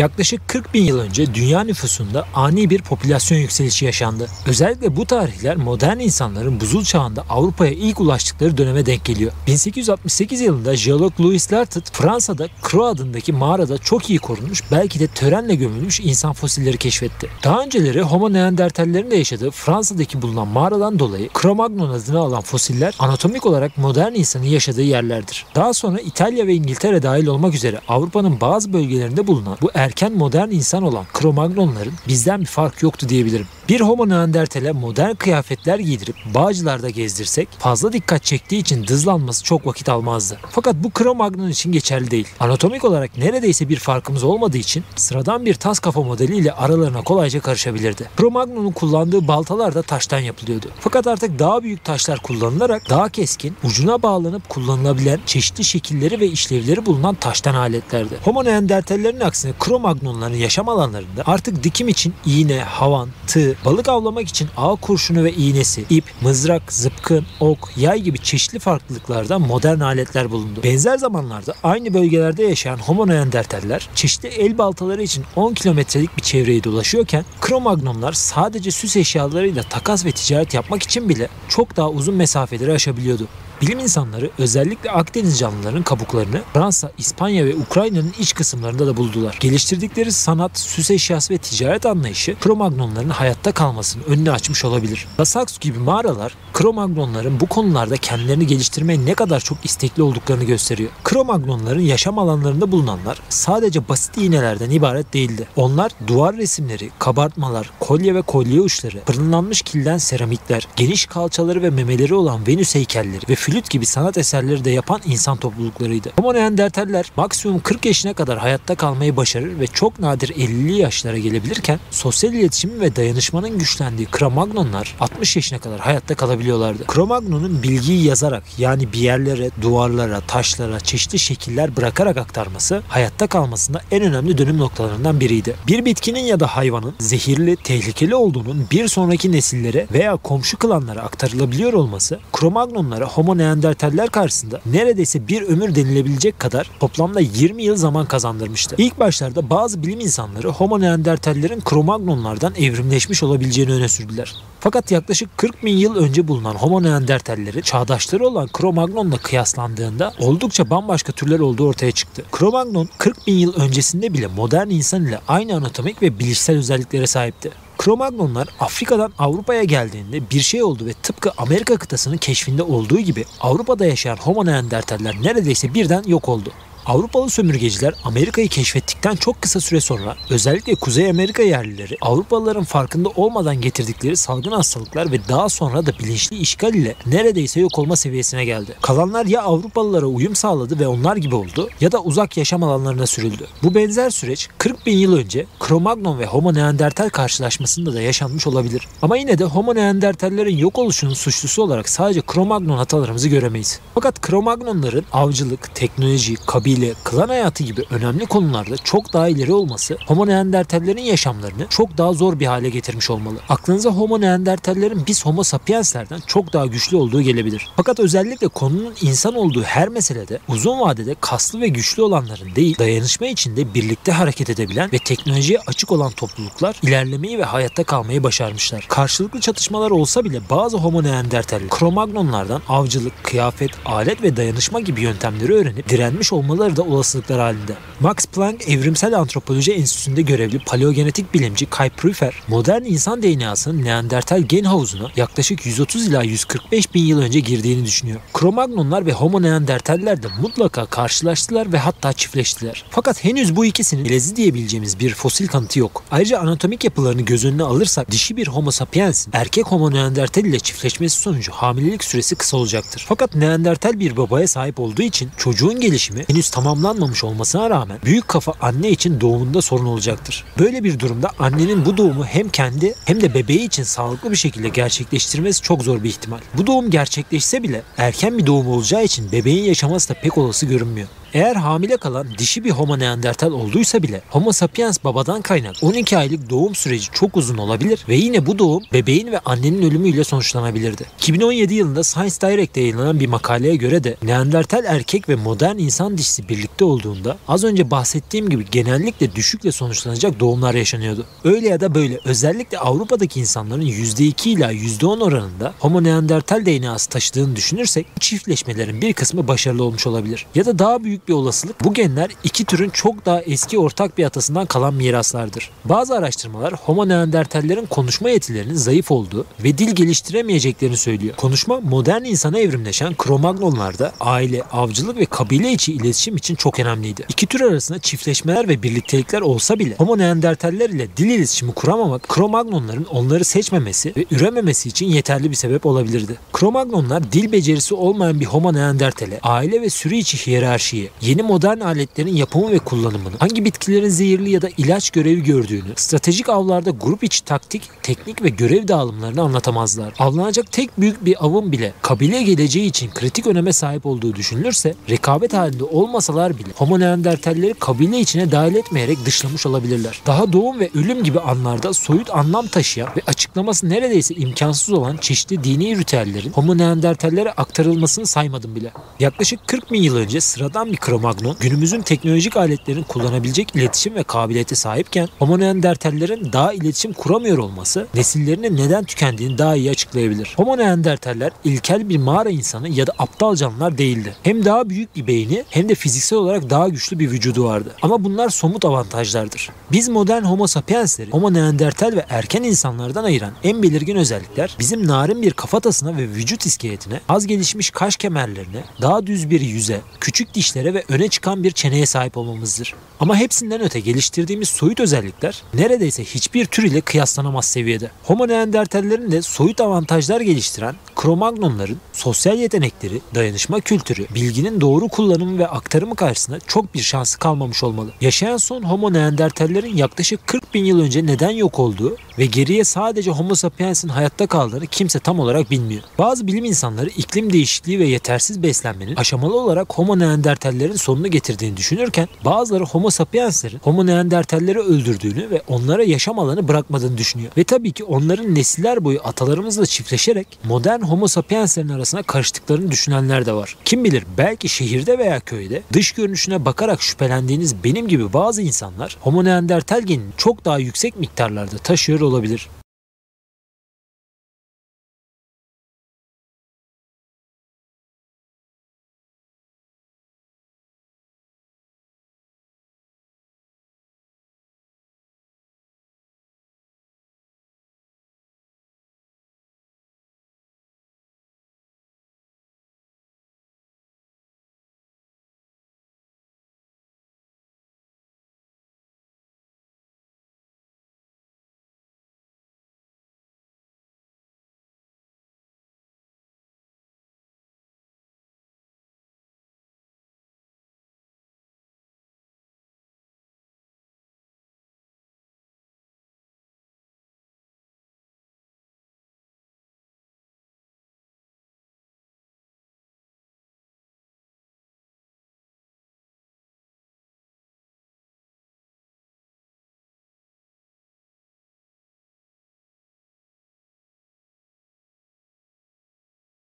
Yaklaşık 40 bin yıl önce dünya nüfusunda ani bir popülasyon yükselişi yaşandı. Özellikle bu tarihler modern insanların buzul çağında Avrupa'ya ilk ulaştıkları döneme denk geliyor. 1868 yılında jeolog Louis Lartet Fransa'da Croix adındaki mağarada çok iyi korunmuş belki de törenle gömülmüş insan fosilleri keşfetti. Daha önceleri Homo neandertallerin de yaşadığı Fransa'daki bulunan mağaradan dolayı Cro-Magnon adını alan fosiller anatomik olarak modern insanın yaşadığı yerlerdir. Daha sonra İtalya ve İngiltere dahil olmak üzere Avrupa'nın bazı bölgelerinde bulunan bu erken modern insan olan Cro-Magnonların bizden bir fark yoktu diyebilirim. Bir Homo neandertale modern kıyafetler giydirip bağcılarda gezdirsek fazla dikkat çektiği için dızlanması çok vakit almazdı. Fakat bu Cro-Magnon için geçerli değil. Anatomik olarak neredeyse bir farkımız olmadığı için sıradan bir tas kafa modeliyle aralarına kolayca karışabilirdi. Cro-Magnon'un kullandığı baltalar da taştan yapılıyordu. Fakat artık daha büyük taşlar kullanılarak daha keskin, ucuna bağlanıp kullanılabilen çeşitli şekilleri ve işlevleri bulunan taştan aletlerdi. Homo neandertallerin aksine Cro-Magnonların yaşam alanlarında artık dikim için iğne, havan, tığ, balık avlamak için ağ kurşunu ve iğnesi, ip, mızrak, zıpkın, ok, yay gibi çeşitli farklılıklarda modern aletler bulundu. Benzer zamanlarda aynı bölgelerde yaşayan Homo neandertaller çeşitli el baltaları için 10 kilometrelik bir çevreyi dolaşıyorken Cro-Magnonlar sadece süs eşyalarıyla takas ve ticaret yapmak için bile çok daha uzun mesafeleri aşabiliyordu. Bilim insanları özellikle Akdeniz canlılarının kabuklarını Fransa, İspanya ve Ukrayna'nın iç kısımlarında da buldular. Geliştirdikleri sanat, süs eşyası ve ticaret anlayışı Cro-Magnonların hayatta kalmasının önünü açmış olabilir. Lasaks gibi mağaralar Cro-Magnonların bu konularda kendilerini geliştirmeye ne kadar çok istekli olduklarını gösteriyor. Cro-Magnonların yaşam alanlarında bulunanlar sadece basit iğnelerden ibaret değildi. Onlar duvar resimleri, kabartmalar, kolye ve kolye uçları, fırınlanmış kilden seramikler, geniş kalçaları ve memeleri olan Venüs heykelleri ve flüt gibi sanat eserleri de yapan insan topluluklarıydı. Homo neandertaller maksimum 40 yaşına kadar hayatta kalmayı başarır ve çok nadir 50'li yaşlara gelebilirken sosyal iletişimin ve dayanışmanın güçlendiği Cro-Magnonlar 60 yaşına kadar hayatta kalabiliyorlardı. Cro-Magnon'un bilgiyi yazarak yani bir yerlere, duvarlara, taşlara çeşitli şekiller bırakarak aktarması hayatta kalmasında en önemli dönüm noktalarından biriydi. Bir bitkinin ya da hayvanın zehirli, tehlikeli olduğunun bir sonraki nesillere veya komşu klanlara aktarılabiliyor olması Cro-Magnonlara Homo neandertaller karşısında neredeyse bir ömür denilebilecek kadar toplamda 20 yıl zaman kazandırmıştı. İlk başlarda bazı bilim insanları Homo neandertallerin Cro-Magnonlardan evrimleşmiş olabileceğini öne sürdüler. Fakat yaklaşık 40 bin yıl önce bulunan Homo neandertallerin çağdaşları olan Cro-Magnon'la kıyaslandığında oldukça bambaşka türler olduğu ortaya çıktı. Cro-Magnon 40 bin yıl öncesinde bile modern insan ile aynı anatomik ve bilişsel özelliklere sahipti. Cro-Magnonlar Afrika'dan Avrupa'ya geldiğinde bir şey oldu ve tıpkı Amerika kıtasının keşfinde olduğu gibi Avrupa'da yaşayan Homo neandertaller neredeyse birden yok oldu. Avrupalı sömürgeciler Amerika'yı keşfettikten çok kısa süre sonra özellikle Kuzey Amerika yerlileri Avrupalıların farkında olmadan getirdikleri salgın hastalıklar ve daha sonra da bilinçli işgal ile neredeyse yok olma seviyesine geldi. Kalanlar ya Avrupalılara uyum sağladı ve onlar gibi oldu ya da uzak yaşam alanlarına sürüldü. Bu benzer süreç 40 bin yıl önce Cro-Magnon ve Homo neandertal karşılaşmasında da yaşanmış olabilir. Ama yine de Homo neandertallerin yok oluşunun suçlusu olarak sadece Cro-Magnon hatalarımızı göremeyiz. Fakat Cro-Magnonların avcılık, teknoloji, kabile ile klan hayatı gibi önemli konularda çok daha ileri olması Homo neandertallerin yaşamlarını çok daha zor bir hale getirmiş olmalı. Aklınıza Homo neandertallerin biz Homo sapienslerden çok daha güçlü olduğu gelebilir. Fakat özellikle konunun insan olduğu her meselede uzun vadede kaslı ve güçlü olanların değil dayanışma içinde birlikte hareket edebilen ve teknolojiye açık olan topluluklar ilerlemeyi ve hayatta kalmayı başarmışlar. Karşılıklı çatışmalar olsa bile bazı Homo neandertaller Cro-Magnonlardan avcılık, kıyafet, alet ve dayanışma gibi yöntemleri öğrenip direnmiş olmaları da olasılıklar halinde. Max Planck Evrimsel Antropoloji Enstitüsü'nde görevli paleogenetik bilimci Kai Prüfer, modern insan DNA'sının Neandertal gen havuzuna yaklaşık 130 ila 145 bin yıl önce girdiğini düşünüyor. Cro-Magnonlar ve Homo neandertaller de mutlaka karşılaştılar ve hatta çiftleştiler. Fakat henüz bu ikisinin melezi diyebileceğimiz bir fosil kanıtı yok. Ayrıca anatomik yapılarını göz önüne alırsak dişi bir Homo sapiens'in erkek Homo neandertal ile çiftleşmesi sonucu hamilelik süresi kısa olacaktır. Fakat neandertal bir babaya sahip olduğu için çocuğun gelişimi henüz tamamlanmamış olmasına rağmen büyük kafa anne için doğumunda sorun olacaktır. Böyle bir durumda annenin bu doğumu hem kendi hem de bebeği için sağlıklı bir şekilde gerçekleştirmesi çok zor bir ihtimal. Bu doğum gerçekleşse bile erken bir doğum olacağı için bebeğin yaşaması da pek olası görünmüyor. Eğer hamile kalan dişi bir Homo neandertal olduysa bile Homo sapiens babadan kaynak 12 aylık doğum süreci çok uzun olabilir ve yine bu doğum bebeğin ve annenin ölümüyle sonuçlanabilirdi. 2017 yılında Science Direct'te yayınlanan bir makaleye göre de Neandertal erkek ve modern insan dişisi birlikte olduğunda az önce bahsettiğim gibi genellikle düşükle sonuçlanacak doğumlar yaşanıyordu. Öyle ya da böyle özellikle Avrupa'daki insanların %2 ila %10 oranında Homo neandertal DNA'sı taşıdığını düşünürsek çiftleşmelerin bir kısmı başarılı olmuş olabilir. Ya da daha büyük bir olasılık bu genler iki türün çok daha eski ortak bir atasından kalan miraslardır. Bazı araştırmalar Homo neandertallerin konuşma yetilerinin zayıf olduğu ve dil geliştiremeyeceklerini söylüyor. Konuşma modern insana evrimleşen Cro-Magnonlarda aile, avcılık ve kabile içi iletişim için çok önemliydi. İki tür arasında çiftleşmeler ve birliktelikler olsa bile Homo neandertaller ile dil iletişimi kuramamak Cro-Magnonların onları seçmemesi ve ürememesi için yeterli bir sebep olabilirdi. Cro-Magnonlar dil becerisi olmayan bir Homo neandertale aile ve sürü içi hiyerarşiyi, yeni modern aletlerin yapımı ve kullanımını, hangi bitkilerin zehirli ya da ilaç görevi gördüğünü, stratejik avlarda grup içi taktik, teknik ve görev dağılımlarını anlatamazlar. Avlanacak tek büyük bir avın bile kabile geleceği için kritik öneme sahip olduğu düşünülürse rekabet halinde olmasalar bile Homo neandertalleri kabile içine dahil etmeyerek dışlamış olabilirler. Daha doğum ve ölüm gibi anlarda soyut anlam taşıyan ve açıklaması neredeyse imkansız olan çeşitli dini ritüellerin Homo neandertallere aktarılmasını saymadım bile. Yaklaşık 40 bin yıl önce sıradan bir Cro-Magnon günümüzün teknolojik aletlerin kullanabilecek iletişim ve kabiliyete sahipken Homo neandertallerin daha iletişim kuramıyor olması nesillerinin neden tükendiğini daha iyi açıklayabilir. Homo neandertaller ilkel bir mağara insanı ya da aptal canlılar değildi. Hem daha büyük bir beyni hem de fiziksel olarak daha güçlü bir vücudu vardı. Ama bunlar somut avantajlardır. Biz modern Homo sapiensleri Homo neandertal ve erken insanlardan ayıran en belirgin özellikler bizim narin bir kafatasına ve vücut iskeletine, az gelişmiş kaş kemerlerine, daha düz bir yüze, küçük dişlere ve öne çıkan bir çeneye sahip olmamızdır. Ama hepsinden öte geliştirdiğimiz soyut özellikler neredeyse hiçbir tür ile kıyaslanamaz seviyede. Homo neandertallerin de soyut avantajlar geliştiren Cro-Magnonların sosyal yetenekleri, dayanışma kültürü, bilginin doğru kullanımı ve aktarımı karşısında çok bir şansı kalmamış olmalı. Yaşayan son Homo neandertallerin yaklaşık 40 bin yıl önce neden yok olduğu ve geriye sadece Homo sapiens'in hayatta kaldığını kimse tam olarak bilmiyor. Bazı bilim insanları iklim değişikliği ve yetersiz beslenmenin aşamalı olarak Homo neandertallerin sonunu getirdiğini düşünürken bazıları Homo sapienslerin Homo neandertalleri öldürdüğünü ve onlara yaşam alanı bırakmadığını düşünüyor. Ve tabii ki onların nesiller boyu atalarımızla çiftleşerek modern Homo sapienslerin arasına karıştıklarını düşünenler de var. Kim bilir belki şehirde veya köyde dış görünüşüne bakarak şüphelendiğiniz benim gibi bazı insanlar Homo neandertal genini çok daha yüksek miktarlarda taşıyor olabilir.